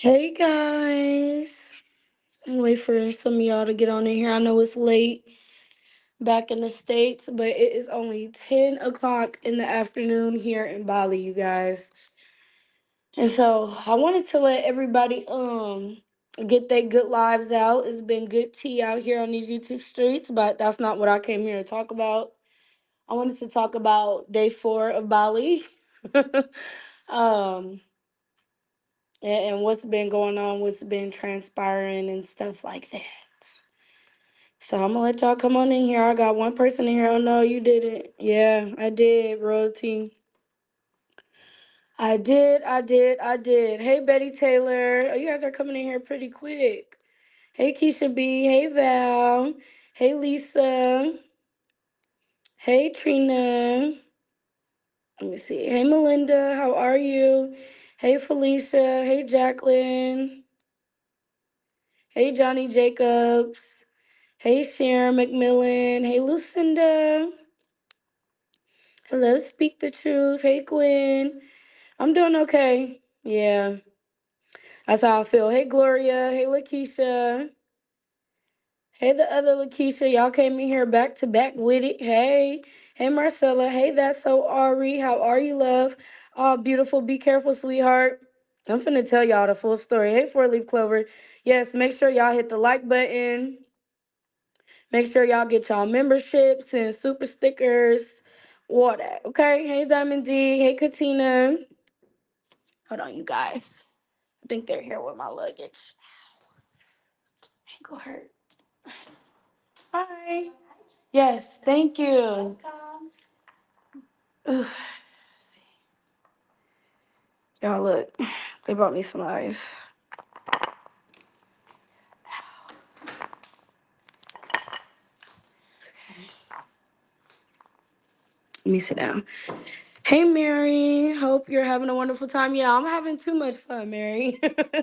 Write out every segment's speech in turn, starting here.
Hey guys. Wait for some of y'all to get on in here. I know it's late back in the States, but it is only 10 o'clock in the afternoon here in Bali, you guys. And so I wanted to let everybody um get their good lives out. It's been good tea out here on these YouTube streets, but that's not what I came here to talk about. I wanted to talk about day four of Bali. um and, and what's been going on, what's been transpiring and stuff like that. So I'm gonna let y'all come on in here. I got one person in here. Oh no, you didn't. Yeah, I did, royalty. I did, I did, I did. Hey Betty Taylor. Oh, you guys are coming in here pretty quick. Hey Keisha B. Hey Val. Hey Lisa. Hey Trina. Let me see. Hey Melinda, how are you? Hey Felicia. Hey Jacqueline. Hey Johnny Jacobs. Hey Sharon McMillan. Hey Lucinda. Hello, speak the truth. Hey, Gwen. I'm doing okay. Yeah, that's how I feel. Hey, Gloria. Hey, Lakeisha. Hey, the other Lakeisha. Y'all came in here back to back with it. Hey, hey, Marcella. Hey, that's so Ari. How are you, love? Oh, beautiful. Be careful, sweetheart. I'm finna tell y'all the full story. Hey, Four Leaf Clover. Yes, make sure y'all hit the like button. Make sure y'all get y'all memberships and super stickers. All that. Okay. Hey, Diamond D. Hey, Katina. Hold on, you guys. I think they're here with my luggage. Ankle hurt. Hi. Yes, thank you. Ugh, Y'all look, they brought me some ice. Let me sit down. Hey, Mary. Hope you're having a wonderful time. Yeah, I'm having too much fun, Mary.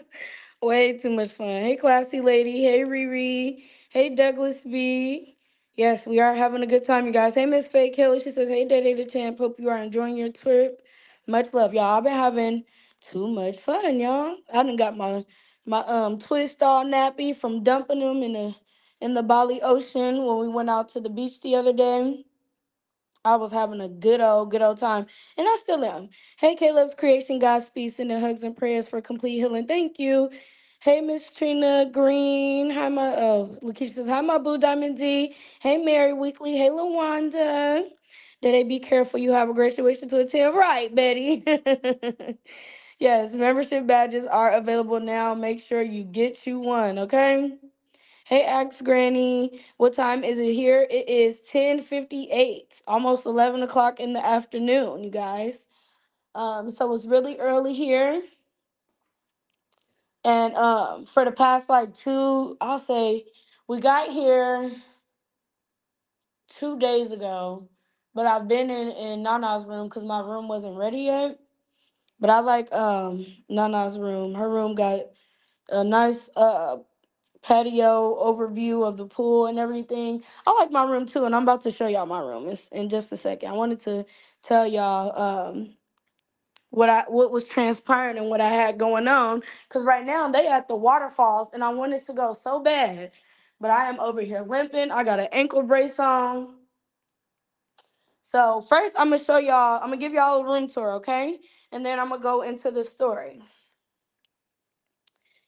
Way too much fun. Hey, classy lady. Hey, Riri. Hey, Douglas B. Yes, we are having a good time, you guys. Hey, Miss Fake Kelly. She says, Hey, Day Day the Champ. Hope you are enjoying your trip. Much love, y'all. I've been having too much fun, y'all. I done got my my um twist all nappy from dumping them in the in the Bali Ocean when we went out to the beach the other day. I was having a good old, good old time. And I still am. Hey, Caleb's Creation, Godspeed, sending hugs and prayers for complete healing. Thank you. Hey, Miss Trina Green. Hi, my, oh, Lakeisha says, hi, my boo Diamond D. Hey, Mary Weekly. Hey, Lawanda. Did they be careful? You have a graduation to attend. Right, Betty. yes, membership badges are available now. Make sure you get you one, okay? Hey, Axe Granny. What time is it here? It is 10:58, almost 11 o'clock in the afternoon, you guys. Um, so it's really early here. And um, for the past like two, I'll say we got here two days ago, but I've been in, in Nana's room because my room wasn't ready yet. But I like um Nana's room. Her room got a nice uh patio overview of the pool and everything. I like my room too, and I'm about to show y'all my room in, in just a second. I wanted to tell y'all um what I what was transpiring and what I had going on because right now they at the waterfalls and I wanted to go so bad, but I am over here limping. I got an ankle brace on. So first I'm gonna show y'all. I'm gonna give y'all a room tour, okay? And then I'm gonna go into the story.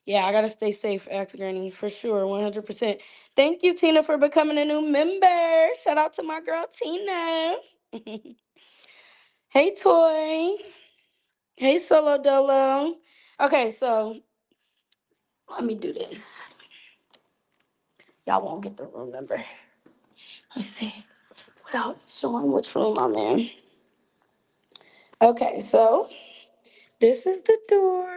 Yeah, I gotta stay safe, Ask Granny, for sure, 100%. Thank you, Tina, for becoming a new member. Shout out to my girl, Tina. hey, Toy. Hey, Solo Dolo. Okay, so let me do this. Y'all won't get the room number. Let's see. Without showing which room I'm in. Okay, so this is the door.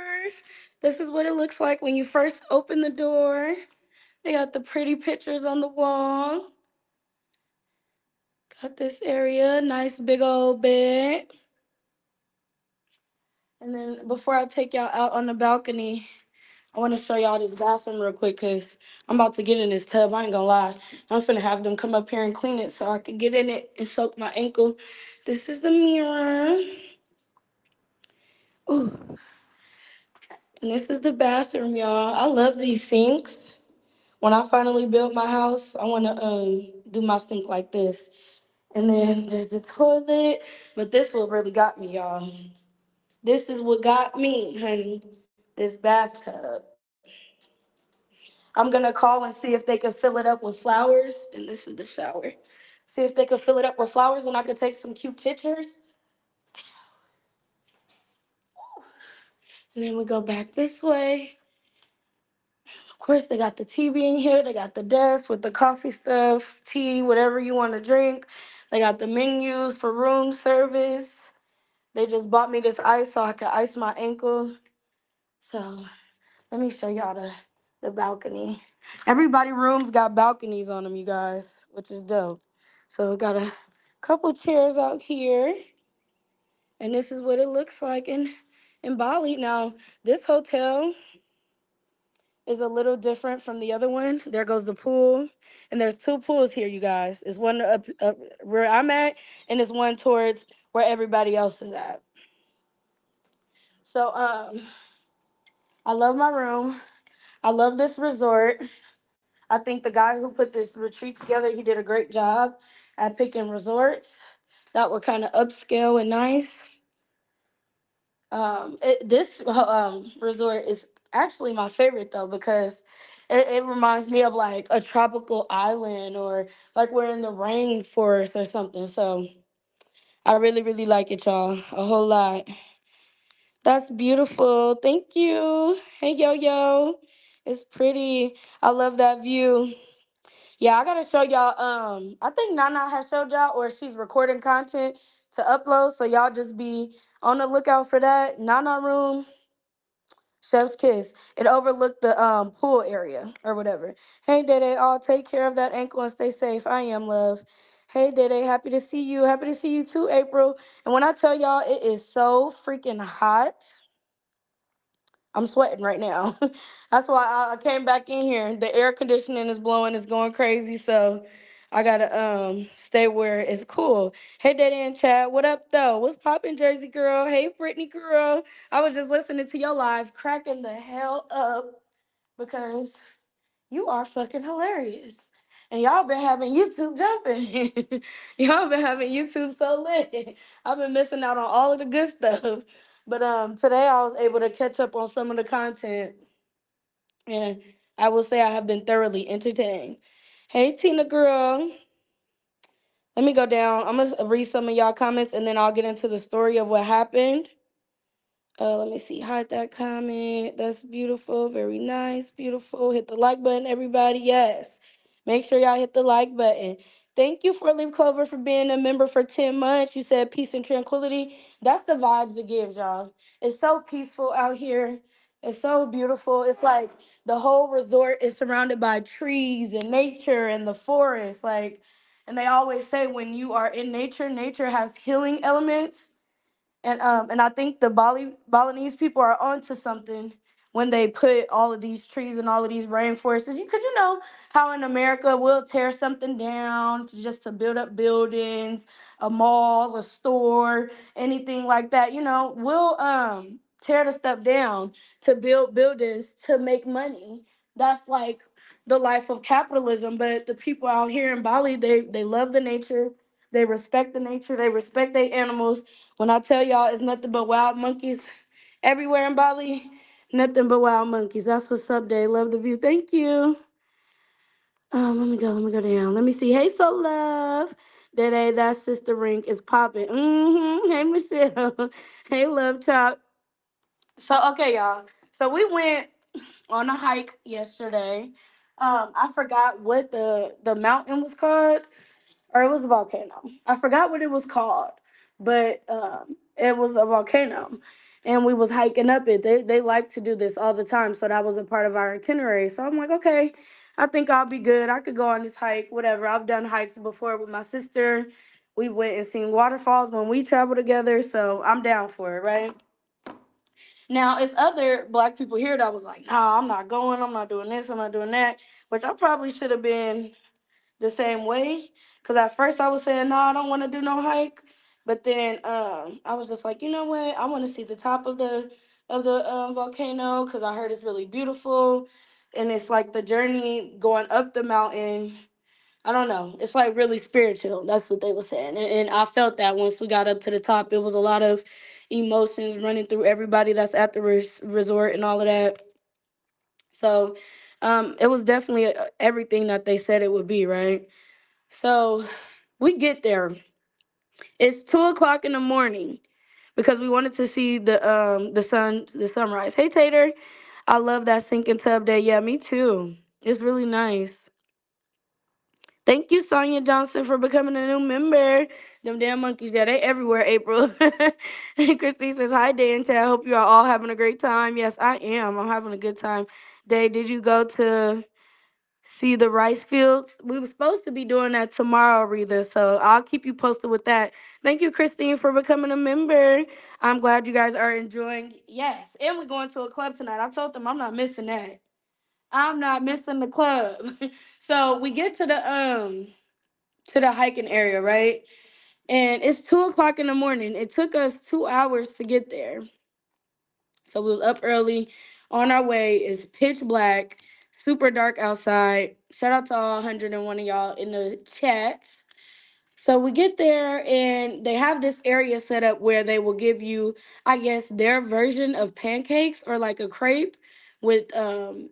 This is what it looks like when you first open the door. They got the pretty pictures on the wall. Got this area, nice big old bed. And then before I take y'all out on the balcony, I want to show y'all this bathroom real quick because I'm about to get in this tub. I ain't gonna lie. I'm finna have them come up here and clean it so I can get in it and soak my ankle. This is the mirror. Ooh. And this is the bathroom, y'all. I love these sinks. When I finally build my house, I want to um do my sink like this. And then there's the toilet, but this what really got me, y'all. This is what got me, honey. This bathtub. I'm gonna call and see if they can fill it up with flowers. And this is the shower. See if they could fill it up with flowers and I could take some cute pictures. And then we go back this way. Of course, they got the TV in here. They got the desk with the coffee stuff, tea, whatever you want to drink. They got the menus for room service. They just bought me this ice so I could ice my ankle. So let me show y'all the, the balcony. Everybody rooms got balconies on them, you guys, which is dope. So we got a couple chairs out here. And this is what it looks like in, in Bali. Now, this hotel is a little different from the other one. There goes the pool. And there's two pools here, you guys. It's one up, up where I'm at, and it's one towards where everybody else is at. So um I love my room. I love this resort. I think the guy who put this retreat together, he did a great job at picking resorts that were kind of upscale and nice. Um, it, this uh, um resort is actually my favorite though because it, it reminds me of like a tropical island or like we're in the rainforest or something. So I really, really like it, y'all, a whole lot. That's beautiful. Thank you. Hey, yo, yo. It's pretty. I love that view. Yeah, I gotta show y'all. Um, I think Nana has showed y'all, or she's recording content to upload. So y'all just be on the lookout for that. Nana room, Chef's Kiss. It overlooked the um pool area or whatever. Hey, Dede, all take care of that ankle and stay safe. I am love. Hey, Dede, happy to see you. Happy to see you too, April. And when I tell y'all, it is so freaking hot. I'm sweating right now. That's why I, came back in here. The air conditioning is blowing, it's going crazy. So I gotta um stay where it's cool. Hey Daddy and Chad, what up though? What's poppin', Jersey girl? Hey Brittany girl. I was just listening to your live, cracking the hell up because you are fucking hilarious. And y'all been having YouTube jumping. y'all been having YouTube so lit. I've been missing out on all of the good stuff. But um today I was able to catch up on some of the content and I will say I have been thoroughly entertained. Hey Tina girl. Let me go down. I'm gonna read some of y'all comments and then I'll get into the story of what happened. Uh, let me see. Hide that comment. That's beautiful. Very nice. Beautiful. Hit the like button, everybody. Yes. Make sure y'all hit the like button. Thank you for Leaf Clover for being a member for 10 months. You said peace and tranquility. That's the vibes it gives, y'all. It's so peaceful out here. It's so beautiful. It's like the whole resort is surrounded by trees and nature and the forest. Like, and they always say when you are in nature, nature has healing elements and um and I think the Bali Balinese people are onto something when they put all of these trees and all of these rainforests. Because you know how in America we'll tear something down to just to build up buildings, a mall, a store, anything like that. You know, we'll um tear the stuff down to build buildings to make money. That's like the life of capitalism. But the people out here in Bali, they they love the nature. They respect the nature. They respect their animals when I tell y'all it's nothing but wild monkeys everywhere in Bali, nothing but wild monkeys. That's what's up, Day. Love the view. Thank you. Um, let me go. Let me go down. Let me see. Hey, so love. Day, that sister rink is popping. Mm-hmm. Hey, Michelle. hey, love chop. So okay, y'all. So we went on a hike yesterday. Um, I forgot what the the mountain was called or it was a volcano. I forgot what it was called, but um, it was a volcano, and we was hiking up it. They they like to do this all the time, so that was a part of our itinerary. So I'm like, okay, I think I'll be good. I could go on this hike, whatever. I've done hikes before with my sister. We went and seen waterfalls when we travel together, so I'm down for it, right? Now, it's other black people here that was like, nah, I'm not going, I'm not doing this, I'm not doing that, which I probably should have been the same way. Cause at first I was saying, no, I don't want to do no hike. But then um I was just like, you know what? I want to see the top of the of the um, volcano because I heard it's really beautiful, and it's like the journey going up the mountain. I don't know. It's like really spiritual. That's what they were saying, and, and I felt that once we got up to the top, it was a lot of emotions running through everybody that's at the res- resort and all of that. So, um, it was definitely uh, everything that they said it would be, right? So, we get there. It's two o'clock in the morning because we wanted to see the um the sun the sunrise. Hey Tater, I love that sinking tub day. Yeah, me too. It's really nice. Thank you, Sonia Johnson, for becoming a new member. Them damn monkeys, yeah, they everywhere, April. and Christine says, Hi, Dan Chad. I hope you are all having a great time. Yes, I am. I'm having a good time. Day, did you go to see the rice fields? We were supposed to be doing that tomorrow, Rita. So I'll keep you posted with that. Thank you, Christine, for becoming a member. I'm glad you guys are enjoying. Yes, and we're going to a club tonight. I told them I'm not missing that. I'm not missing the club. so we get to the um to the hiking area, right? And it's two o'clock in the morning. It took us two hours to get there. So we was up early on our way. It's pitch black, super dark outside. Shout out to all 101 of y'all in the chat. So we get there and they have this area set up where they will give you, I guess, their version of pancakes or like a crepe with um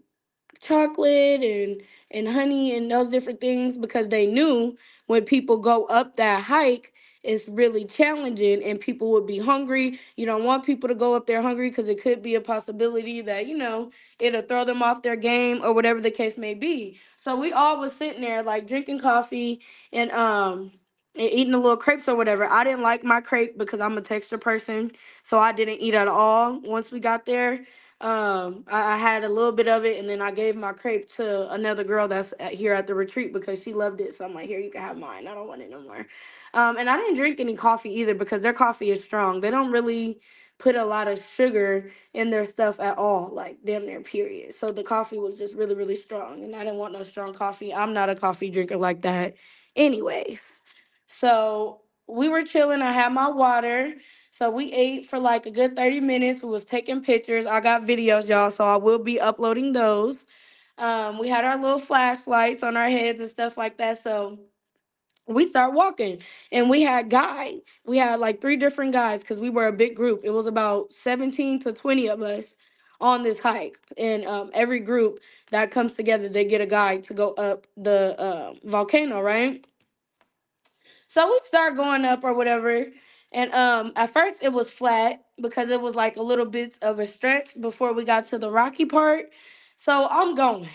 chocolate and and honey and those different things because they knew when people go up that hike it's really challenging and people would be hungry. You don't want people to go up there hungry because it could be a possibility that you know it'll throw them off their game or whatever the case may be. So we all was sitting there like drinking coffee and um and eating the little crepes or whatever. I didn't like my crepe because i'm a texture person so i didn't eat at all once we got there um, I, I had a little bit of it, and then I gave my crepe to another girl that's at, here at the retreat because she loved it. So I'm like, here, you can have mine. I don't want it no more. Um, and I didn't drink any coffee either because their coffee is strong. They don't really put a lot of sugar in their stuff at all, like damn near period. So the coffee was just really, really strong, and I didn't want no strong coffee. I'm not a coffee drinker like that, anyways. So we were chilling. I had my water. So we ate for like a good 30 minutes. We was taking pictures. I got videos, y'all, so I will be uploading those. Um, we had our little flashlights on our heads and stuff like that. So we start walking and we had guides. We had like three different guides because we were a big group. It was about 17 to 20 of us on this hike. And um, every group that comes together, they get a guide to go up the uh, volcano, right? So we start going up or whatever. And um at first it was flat because it was like a little bit of a stretch before we got to the rocky part. So I'm going.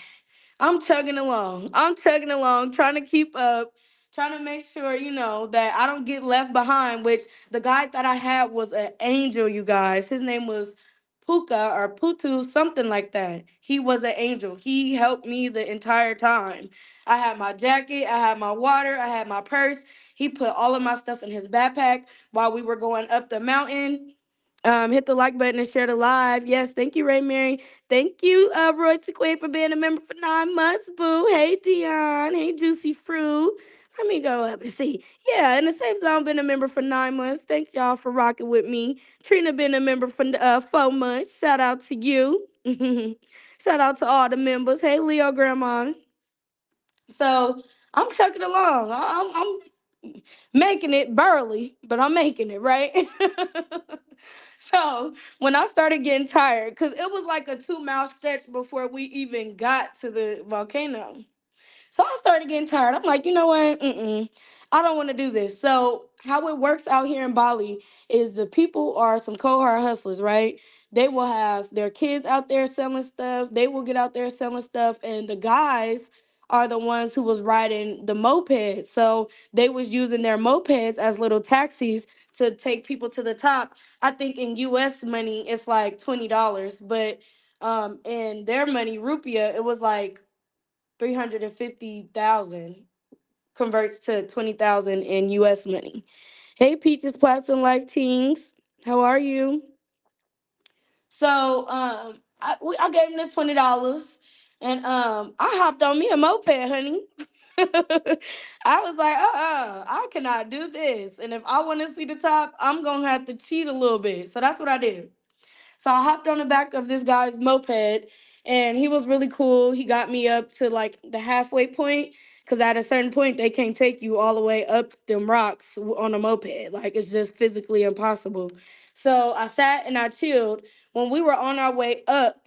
I'm chugging along. I'm chugging along, trying to keep up, trying to make sure, you know, that I don't get left behind, which the guy that I had was an angel, you guys. His name was Puka or Putu, something like that. He was an angel. He helped me the entire time. I had my jacket, I had my water, I had my purse. He put all of my stuff in his backpack while we were going up the mountain. Um, hit the like button and share the live. Yes, thank you, Ray Mary. Thank you, uh, Roy Quay for being a member for nine months, boo. Hey, Dion. Hey, Juicy Fruit. Let me go up and see. Yeah, in the safe zone, been a member for nine months. Thank y'all for rocking with me. Trina been a member for uh, four months. Shout out to you. Shout out to all the members. Hey, Leo Grandma. So I'm chucking along. I'm, I'm making it barely, but I'm making it, right? so when I started getting tired, because it was like a two mile stretch before we even got to the volcano. So I started getting tired. I'm like, you know what? Mm-mm. I don't want to do this. So how it works out here in Bali is the people are some cohort hustlers, right? They will have their kids out there selling stuff. They will get out there selling stuff, and the guys are the ones who was riding the mopeds. So they was using their mopeds as little taxis to take people to the top. I think in US money it's like twenty dollars, but um in their money, rupiah, it was like three hundred and fifty thousand converts to twenty thousand in US money. Hey Peaches Plats and Life Teens, how are you? So um I I gave him the twenty dollars and um I hopped on me a moped, honey. I was like, uh-uh, I cannot do this. And if I want to see the top, I'm gonna have to cheat a little bit. So that's what I did. So I hopped on the back of this guy's moped and he was really cool. He got me up to like the halfway point because at a certain point they can't take you all the way up them rocks on a moped. Like it's just physically impossible. So I sat and I chilled. When we were on our way up,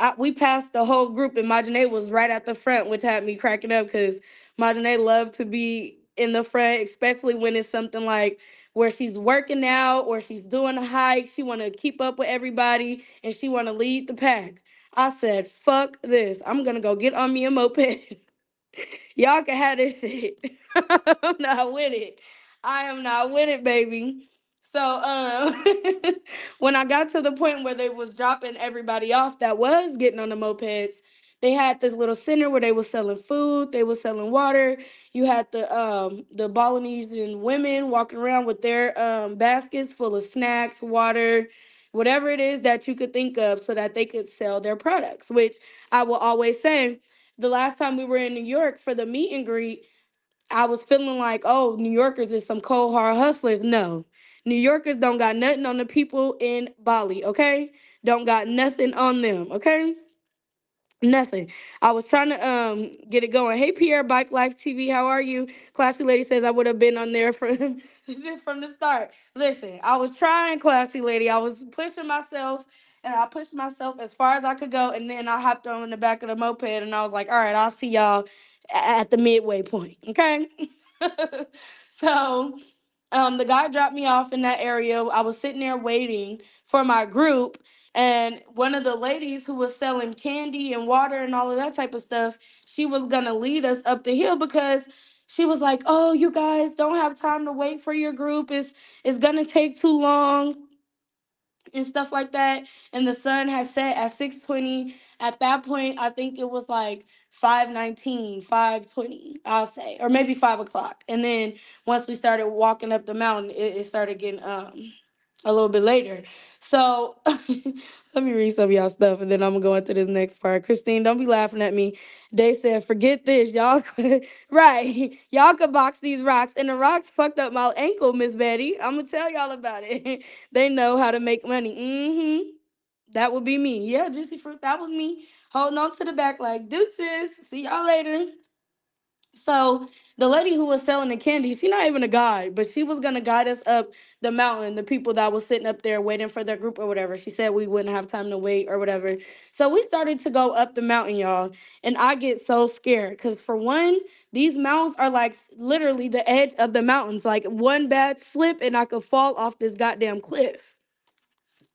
I, we passed the whole group and Majane was right at the front, which had me cracking up because Majane loved to be in the front, especially when it's something like where she's working out or she's doing a hike. She want to keep up with everybody and she want to lead the pack. I said, "Fuck this! I'm gonna go get on me a moped." Y'all can have this shit. I'm not with it. I am not with it, baby. So um when I got to the point where they was dropping everybody off that was getting on the mopeds, they had this little center where they was selling food, they was selling water. You had the um the Balinese women walking around with their um baskets full of snacks, water, whatever it is that you could think of so that they could sell their products, which I will always say the last time we were in New York for the meet and greet, I was feeling like, oh, New Yorkers is some cold hard hustlers. No. New Yorkers don't got nothing on the people in Bali, okay? Don't got nothing on them, okay? Nothing. I was trying to um get it going. Hey Pierre, Bike Life TV, how are you? Classy lady says I would have been on there from from the start. Listen, I was trying, classy lady. I was pushing myself and I pushed myself as far as I could go, and then I hopped on the back of the moped and I was like, all right, I'll see y'all at the midway point. Okay. so um the guy dropped me off in that area. I was sitting there waiting for my group and one of the ladies who was selling candy and water and all of that type of stuff, she was gonna lead us up the hill because she was like, "Oh, you guys don't have time to wait for your group. It's it's gonna take too long." and stuff like that. And the sun has set at 620. At that point, I think it was like 519, 520, I'll say, or maybe five o'clock. And then once we started walking up the mountain, it, it started getting um a little bit later. So let me read some of y'all stuff and then I'm gonna go into this next part. Christine, don't be laughing at me. They said, forget this, y'all. could- right. Y'all could box these rocks. And the rocks fucked up my ankle, Miss Betty. I'm gonna tell y'all about it. They know how to make money. Mm-hmm. That would be me. Yeah, Juicy Fruit, that was me. Holding on to the back like deuces. See y'all later. So the lady who was selling the candy, she's not even a guide, but she was gonna guide us up the mountain, the people that was sitting up there waiting for their group or whatever. She said we wouldn't have time to wait or whatever. So we started to go up the mountain, y'all. And I get so scared because for one, these mountains are like literally the edge of the mountains. Like one bad slip and I could fall off this goddamn cliff.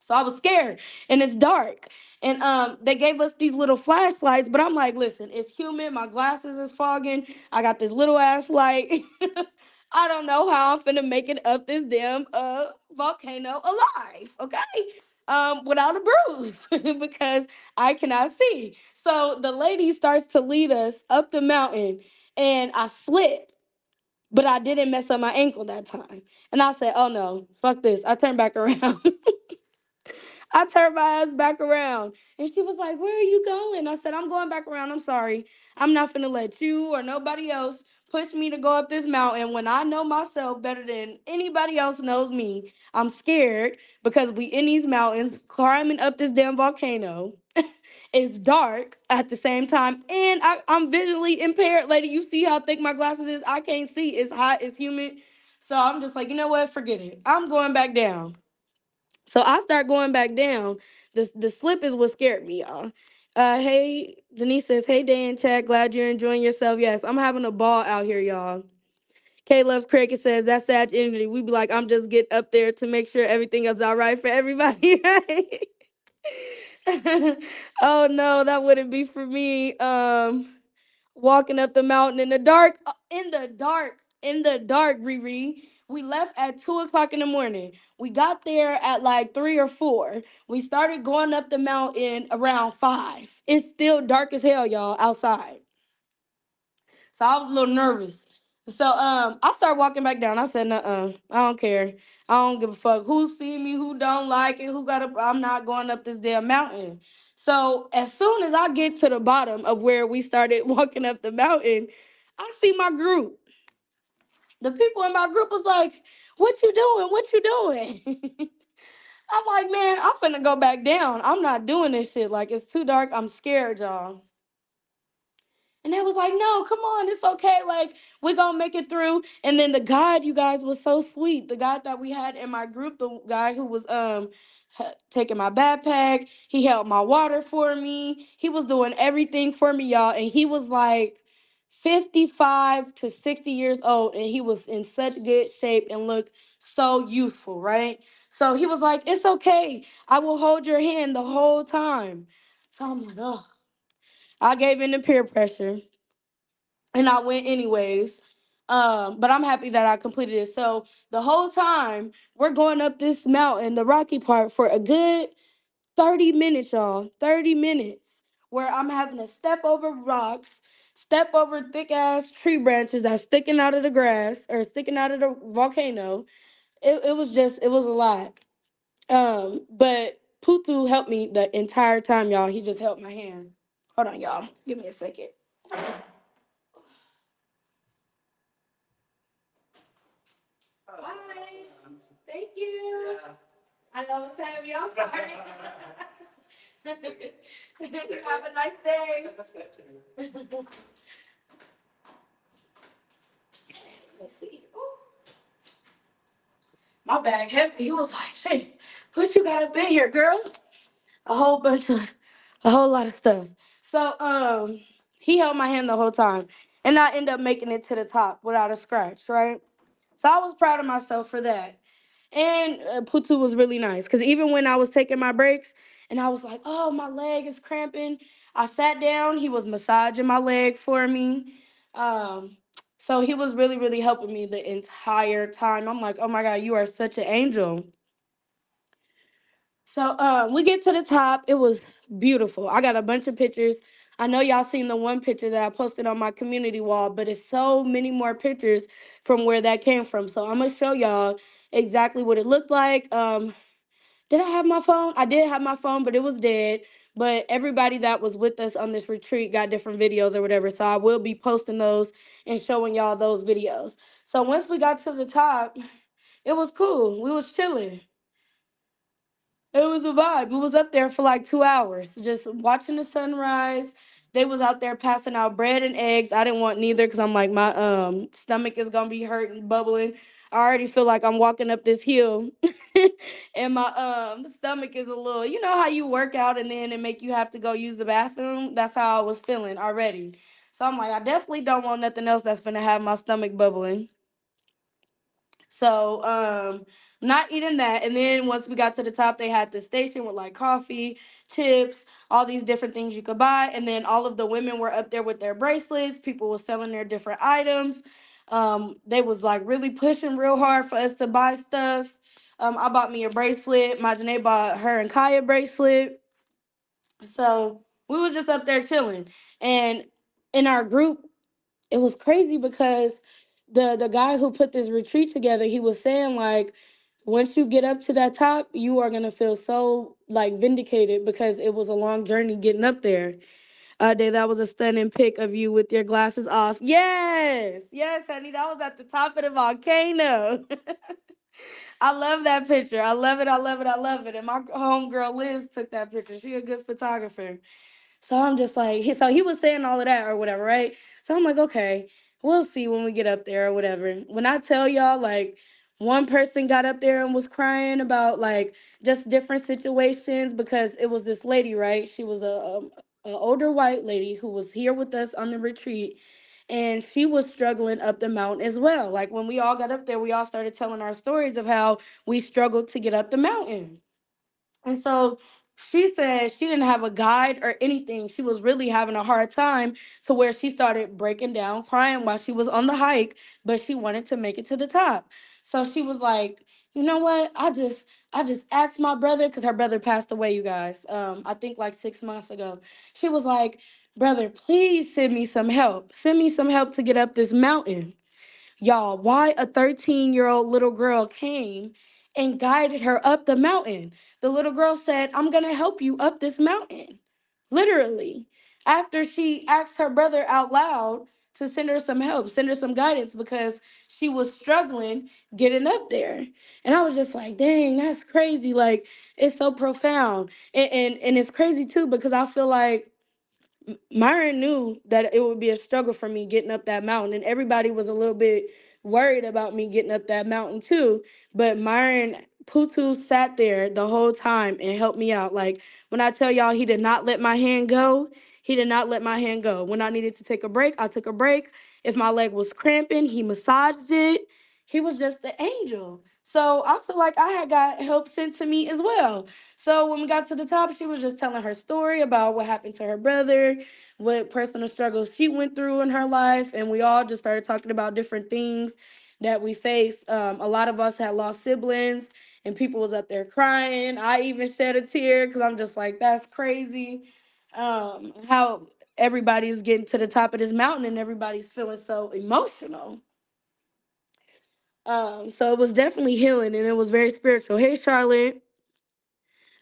So I was scared and it's dark. And um they gave us these little flashlights, but I'm like, listen, it's humid, my glasses is fogging. I got this little ass light. I don't know how I'm finna make it up this damn uh volcano alive, okay? Um, without a bruise because I cannot see. So the lady starts to lead us up the mountain and I slip, but I didn't mess up my ankle that time. And I said, oh no, fuck this. I turned back around. I turned my ass back around. And she was like, Where are you going? I said, I'm going back around. I'm sorry. I'm not gonna let you or nobody else push me to go up this mountain when I know myself better than anybody else knows me. I'm scared because we in these mountains climbing up this damn volcano. it's dark at the same time, and I, I'm visually impaired. Lady, you see how thick my glasses is? I can't see. It's hot, it's humid. So I'm just like, you know what? Forget it. I'm going back down. So I start going back down. The the slip is what scared me, y'all. Uh hey, Denise says, Hey Dan Chad, glad you're enjoying yourself. Yes, I'm having a ball out here, y'all. K loves cricket says that's sad energy. We'd be like, I'm just get up there to make sure everything is all right for everybody, right? oh no, that wouldn't be for me. Um walking up the mountain in the dark, uh, in the dark, in the dark, Riri. We left at two o'clock in the morning. We got there at like three or four. We started going up the mountain around five. It's still dark as hell, y'all, outside. So I was a little nervous. So um, I started walking back down. I said, "Uh, I don't care. I don't give a fuck who see me, who don't like it, who got up. I'm not going up this damn mountain." So as soon as I get to the bottom of where we started walking up the mountain, I see my group. The people in my group was like, "What you doing? What you doing?" I'm like, man, I'm finna go back down. I'm not doing this shit. Like, it's too dark. I'm scared, y'all. And they was like, no, come on, it's okay. Like, we're gonna make it through. And then the guide, you guys, was so sweet. The guy that we had in my group, the guy who was um taking my backpack, he held my water for me. He was doing everything for me, y'all. And he was like 55 to 60 years old, and he was in such good shape and looked so youthful, right? So he was like, It's okay. I will hold your hand the whole time. So I'm like, oh. I gave in to peer pressure and I went anyways. Um, but I'm happy that I completed it. So the whole time we're going up this mountain, the rocky part, for a good 30 minutes, y'all. 30 minutes where I'm having to step over rocks, step over thick ass tree branches that's sticking out of the grass or sticking out of the volcano. It, it was just, it was a lot. Um, but Putu helped me the entire time, y'all. He just held my hand. Hold on, y'all. Give me a second. Bye. Thank you. I know it's heavy. I'm sorry. Have a nice day. Let's see. Ooh. My bag heavy. He was like, "Shit, what you got up in here, girl?" A whole bunch of, a whole lot of stuff. So, um, he held my hand the whole time, and I ended up making it to the top without a scratch, right? So I was proud of myself for that. And uh, Putu was really nice because even when I was taking my breaks and I was like, oh, my leg is cramping, I sat down. He was massaging my leg for me. Um, so he was really, really helping me the entire time. I'm like, oh my God, you are such an angel. So um, we get to the top. It was beautiful. I got a bunch of pictures. I know y'all seen the one picture that I posted on my community wall, but it's so many more pictures from where that came from. So I'm gonna show y'all exactly what it looked like. Um, did I have my phone? I did have my phone, but it was dead. But everybody that was with us on this retreat got different videos or whatever. So I will be posting those and showing y'all those videos. So once we got to the top, it was cool. We was chilling. It was a vibe. We was up there for like two hours, just watching the sunrise. They was out there passing out bread and eggs. I didn't want neither because I'm like my um stomach is gonna be hurting, bubbling. I already feel like I'm walking up this hill, and my um stomach is a little. You know how you work out and then it make you have to go use the bathroom. That's how I was feeling already. So I'm like, I definitely don't want nothing else that's gonna have my stomach bubbling. So um not eating that. And then once we got to the top, they had the station with like coffee, chips, all these different things you could buy. And then all of the women were up there with their bracelets. People were selling their different items. Um, they was like really pushing real hard for us to buy stuff. Um, I bought me a bracelet. My Janae bought her and Kaya bracelet. So we was just up there chilling. And in our group, it was crazy because the the guy who put this retreat together, he was saying like once you get up to that top, you are gonna feel so like vindicated because it was a long journey getting up there. Uh, Day, that was a stunning pic of you with your glasses off. Yes, yes, honey, that was at the top of the volcano. I love that picture. I love it. I love it. I love it. And my homegirl Liz took that picture. She a good photographer. So I'm just like, so he was saying all of that or whatever, right? So I'm like, okay, we'll see when we get up there or whatever. When I tell y'all, like, one person got up there and was crying about like just different situations because it was this lady, right? She was a, um, a older white lady who was here with us on the retreat, and she was struggling up the mountain as well. Like when we all got up there, we all started telling our stories of how we struggled to get up the mountain. And so she said she didn't have a guide or anything. She was really having a hard time to where she started breaking down, crying while she was on the hike, but she wanted to make it to the top. So she was like, you know what? I just I just asked my brother because her brother passed away, you guys. Um, I think like six months ago. She was like, brother, please send me some help. Send me some help to get up this mountain. Y'all, why a 13 year old little girl came and guided her up the mountain. The little girl said, I'm going to help you up this mountain. Literally. After she asked her brother out loud to send her some help, send her some guidance because she was struggling getting up there. And I was just like, dang, that's crazy. Like it's so profound. And and, and it's crazy too because I feel like Myron knew that it would be a struggle for me getting up that mountain, and everybody was a little bit worried about me getting up that mountain too. But Myron Putu sat there the whole time and helped me out. Like when I tell y'all, he did not let my hand go. He did not let my hand go. When I needed to take a break, I took a break. If my leg was cramping, he massaged it. He was just the angel. So I feel like I had got help sent to me as well. So when we got to the top, she was just telling her story about what happened to her brother, what personal struggles she went through in her life, and we all just started talking about different things that we faced. Um, a lot of us had lost siblings, and people was up there crying. I even shed a tear because I'm just like, that's crazy. Um, how everybody's getting to the top of this mountain and everybody's feeling so emotional. Um, so it was definitely healing and it was very spiritual. Hey, Charlotte.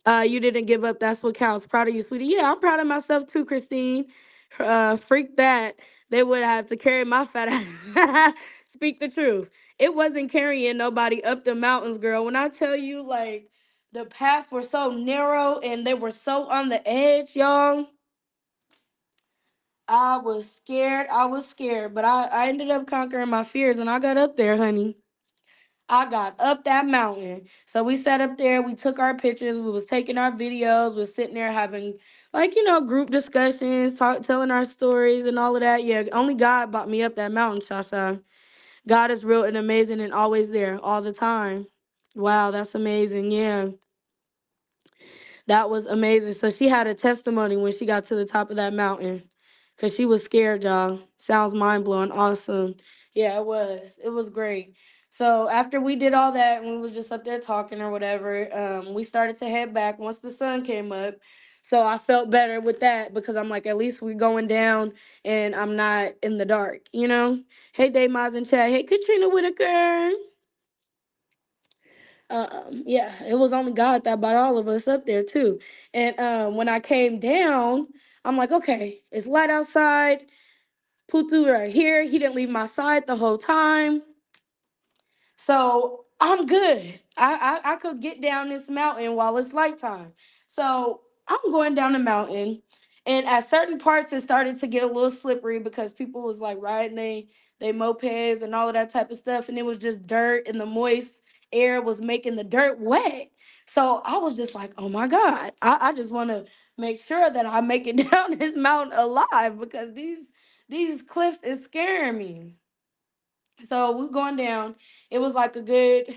Uh, you didn't give up. That's what counts. Proud of you, sweetie. Yeah, I'm proud of myself too, Christine. Uh, freak that. They would have to carry my fat ass. Speak the truth. It wasn't carrying nobody up the mountains, girl. When I tell you, like, the paths were so narrow and they were so on the edge, y'all. I was scared. I was scared, but I, I ended up conquering my fears and I got up there, honey. I got up that mountain. So we sat up there, we took our pictures, we was taking our videos, we was sitting there having like, you know, group discussions, talk, telling our stories and all of that. Yeah, only God brought me up that mountain, Shasha. God is real and amazing and always there all the time. Wow, that's amazing. Yeah. That was amazing. So she had a testimony when she got to the top of that mountain because she was scared, y'all. Sounds mind blowing. Awesome. Yeah, it was. It was great. So after we did all that and we was just up there talking or whatever, um, we started to head back once the sun came up. So I felt better with that because I'm like, at least we're going down and I'm not in the dark, you know? Hey, Dave Mize and Chad. Hey, Katrina Whitaker. Um, yeah, it was only God that brought all of us up there too. And um, when I came down, I'm like, okay, it's light outside. Putu right here. He didn't leave my side the whole time. So I'm good. I, I I could get down this mountain while it's light time. So I'm going down the mountain, and at certain parts it started to get a little slippery because people was like riding they they mopeds and all of that type of stuff, and it was just dirt, and the moist air was making the dirt wet. So I was just like, oh my god, I, I just want to make sure that I make it down this mountain alive because these these cliffs is scaring me. So we're going down. It was like a good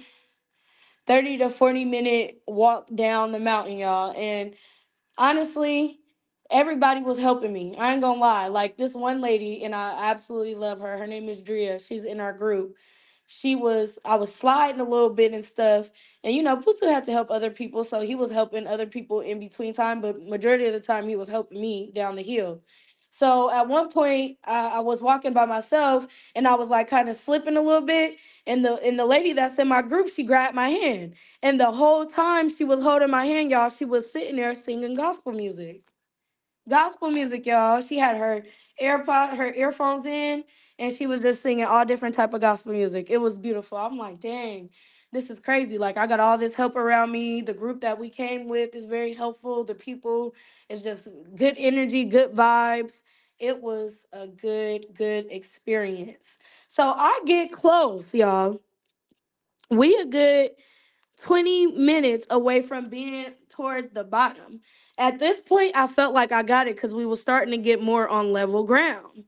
30 to 40 minute walk down the mountain, y'all. And honestly, everybody was helping me. I ain't gonna lie. Like this one lady, and I absolutely love her. Her name is Drea. She's in our group. She was, I was sliding a little bit and stuff. And you know, Putu had to help other people. So he was helping other people in between time, but majority of the time he was helping me down the hill. So at one point, I, was walking by myself and I was like kind of slipping a little bit. And the and the lady that's in my group, she grabbed my hand. And the whole time she was holding my hand, y'all, she was sitting there singing gospel music. Gospel music, y'all. She had her AirPod, her earphones in, and she was just singing all different type of gospel music. It was beautiful. I'm like, dang, this is crazy. Like I got all this help around me. The group that we came with is very helpful. The people is just good energy, good vibes. It was a good, good experience. So I get close, y'all. We a good 20 minutes away from being towards the bottom. At this point, I felt like I got it because we were starting to get more on level ground.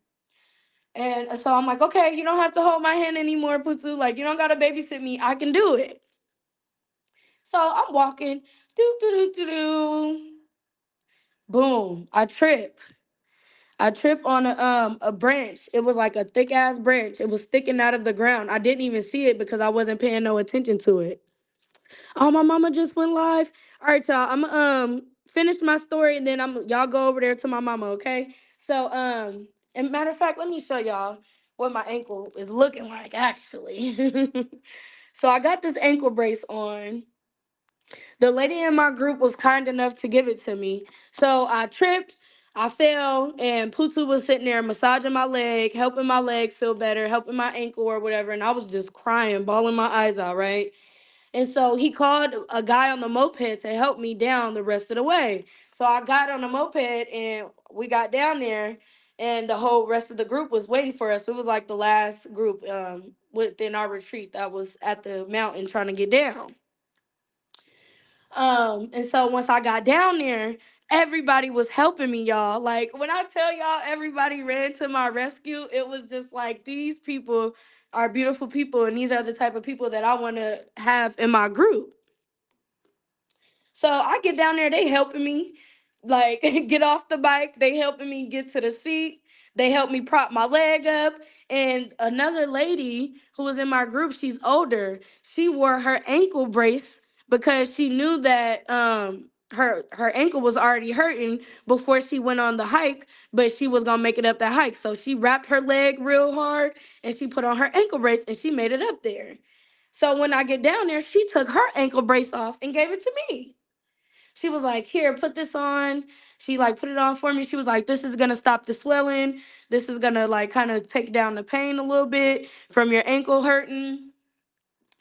And so I'm like, okay, you don't have to hold my hand anymore, Putu. Like, you don't gotta babysit me. I can do it. So I'm walking, do do do do do. Boom! I trip. I trip on a um a branch. It was like a thick ass branch. It was sticking out of the ground. I didn't even see it because I wasn't paying no attention to it. Oh, my mama just went live. All right, y'all. I'm um finish my story and then I'm y'all go over there to my mama, okay? So um, and matter of fact, let me show y'all what my ankle is looking like actually. so I got this ankle brace on. The lady in my group was kind enough to give it to me. So I tripped. I fell and Putu was sitting there massaging my leg, helping my leg feel better, helping my ankle or whatever. And I was just crying, bawling my eyes out, right? And so he called a guy on the moped to help me down the rest of the way. So I got on the moped and we got down there and the whole rest of the group was waiting for us. It was like the last group um, within our retreat that was at the mountain trying to get down. Um, and so once I got down there, everybody was helping me, y'all. Like when I tell y'all everybody ran to my rescue, it was just like these people are beautiful people, and these are the type of people that I want to have in my group. So I get down there, they helping me like get off the bike. They helping me get to the seat. They helped me prop my leg up. And another lady who was in my group, she's older. She wore her ankle brace because she knew that um her her ankle was already hurting before she went on the hike, but she was gonna make it up the hike. So she wrapped her leg real hard and she put on her ankle brace and she made it up there. So when I get down there, she took her ankle brace off and gave it to me. She was like, "Here, put this on." She like put it on for me. She was like, "This is gonna stop the swelling. This is gonna like kind of take down the pain a little bit from your ankle hurting."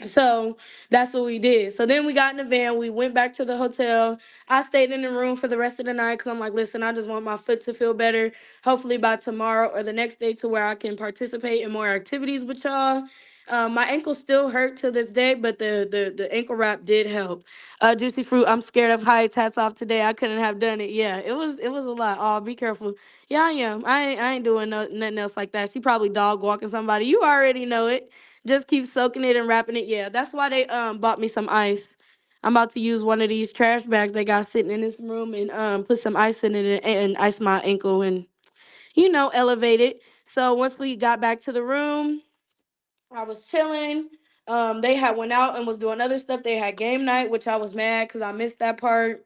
So that's what we did. So then we got in the van. We went back to the hotel. I stayed in the room for the rest of the night because I'm like, listen, I just want my foot to feel better. Hopefully by tomorrow or the next day to where I can participate in more activities with y'all. Um, my ankle still hurt to this day, but the the the ankle wrap did help. Uh, juicy fruit. I'm scared of heights. Hats off today. I couldn't have done it. Yeah, it was it was a lot. Oh, be careful. Yeah, I am. I ain't, I ain't doing no, nothing else like that. She probably dog walking somebody. You already know it. Just keep soaking it and wrapping it. Yeah, that's why they um bought me some ice. I'm about to use one of these trash bags they got sitting in this room and um put some ice in it and, and ice my ankle and you know elevate it. So once we got back to the room, I was chilling. Um, they had went out and was doing other stuff. They had game night, which I was mad because I missed that part.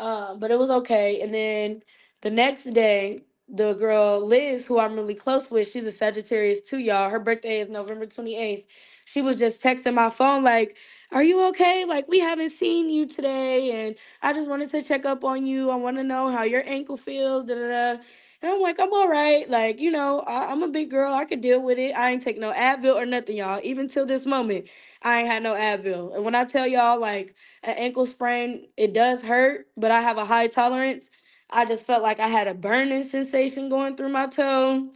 Um, but it was okay. And then the next day, the girl Liz, who I'm really close with, she's a Sagittarius too, y'all. Her birthday is November 28th. She was just texting my phone, like, Are you okay? Like, we haven't seen you today. And I just wanted to check up on you. I want to know how your ankle feels. Da, da, da. And I'm like, I'm all right. Like, you know, I, I'm a big girl. I could deal with it. I ain't take no Advil or nothing, y'all. Even till this moment, I ain't had no Advil. And when I tell y'all, like, an ankle sprain, it does hurt, but I have a high tolerance. I just felt like I had a burning sensation going through my toe.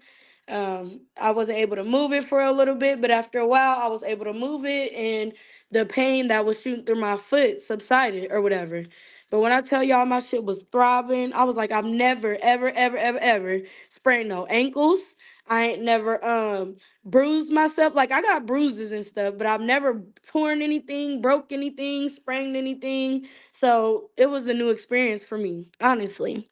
Um, I wasn't able to move it for a little bit, but after a while, I was able to move it, and the pain that was shooting through my foot subsided or whatever. But when I tell y'all my shit was throbbing, I was like, I've never, ever, ever, ever, ever sprained no ankles. I ain't never um bruised myself. Like I got bruises and stuff, but I've never torn anything, broke anything, sprained anything. So it was a new experience for me, honestly.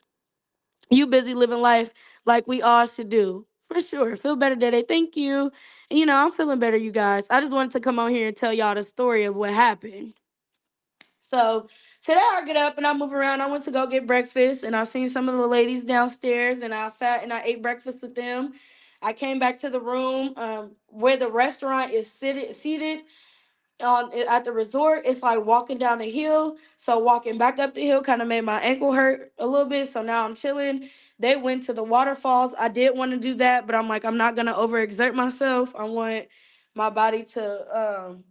You busy living life like we all should do. For sure. Feel better today. Thank you. And you know, I'm feeling better, you guys. I just wanted to come on here and tell y'all the story of what happened. So today I get up and I move around. I went to go get breakfast and I seen some of the ladies downstairs and I sat and I ate breakfast with them. I came back to the room um, where the restaurant is seated seated on at the resort. It's like walking down a hill. So walking back up the hill kind of made my ankle hurt a little bit. So now I'm chilling. They went to the waterfalls. I did want to do that, but I'm like, I'm not gonna overexert myself. I want my body to um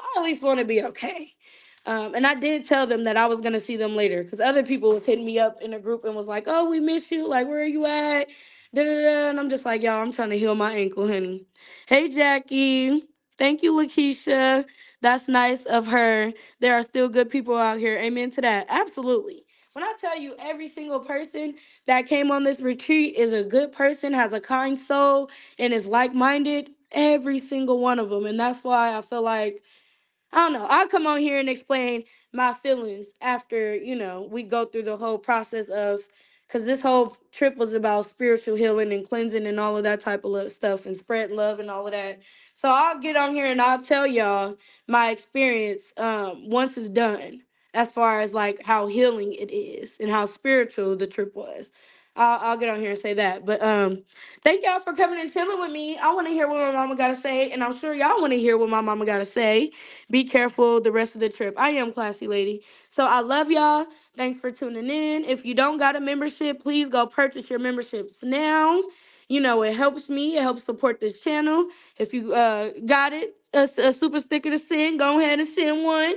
I at least want to be okay. Um, and I did tell them that I was gonna see them later because other people was hitting me up in a group and was like, "Oh, we miss you. Like, where are you at?" Da, da, da. And I'm just like, y'all, I'm trying to heal my ankle, honey. Hey, Jackie. Thank you, Lakeisha. That's nice of her. There are still good people out here. Amen to that. Absolutely. When I tell you every single person that came on this retreat is a good person, has a kind soul, and is like minded, every single one of them. And that's why I feel like I don't know. I'll come on here and explain my feelings after, you know, we go through the whole process of because this whole trip was about spiritual healing and cleansing and all of that type of stuff and spread love and all of that. So I'll get on here and I'll tell y'all my experience um once it's done as far as like how healing it is and how spiritual the trip was. I'll, I'll get on here and say that. But um, thank y'all for coming and chilling with me. I want to hear what my mama got to say, and I'm sure y'all want to hear what my mama got to say. Be careful the rest of the trip. I am classy lady, so I love y'all. Thanks for tuning in. If you don't got a membership, please go purchase your memberships now. You know it helps me. It helps support this channel. If you uh got it, a, a super sticker to send, go ahead and send one.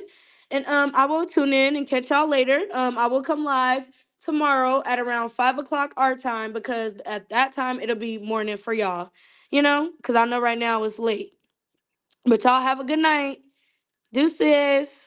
And um, I will tune in and catch y'all later. Um, I will come live tomorrow at around five o'clock our time because at that time it'll be morning for y'all. You know, because I know right now it's late. But y'all have a good night. Deuces.